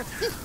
Hehehehe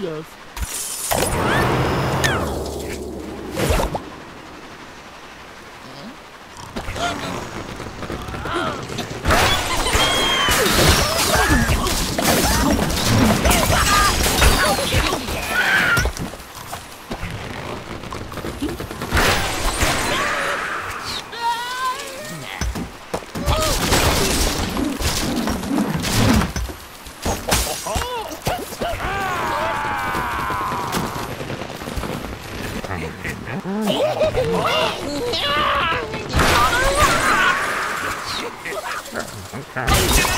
yes. Hmm? London. Ха-ха.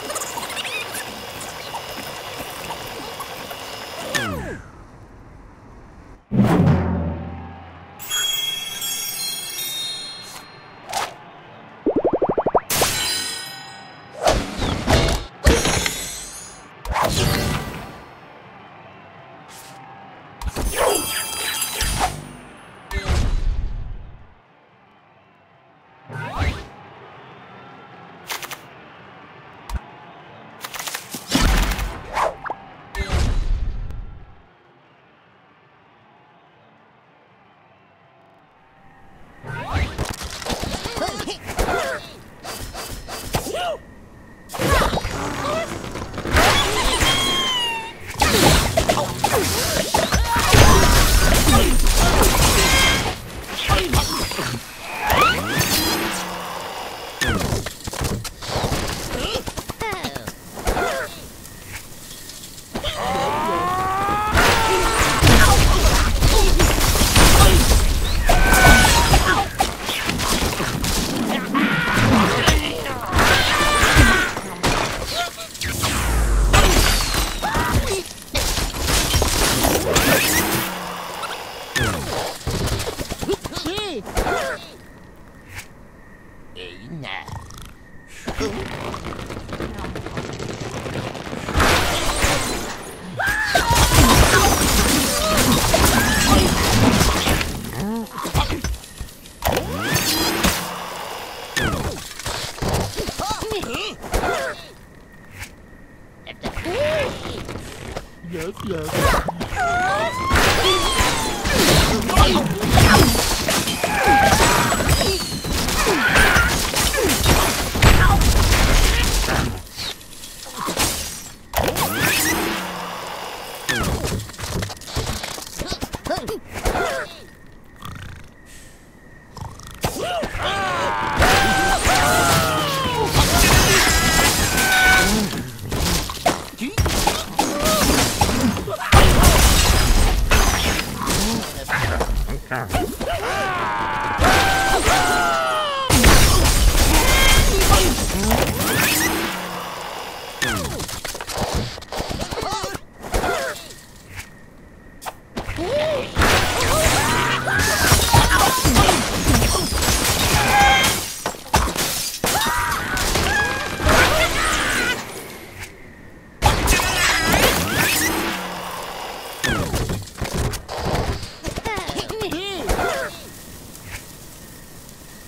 Yes, yes.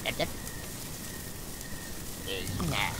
đẹp chết vậy nè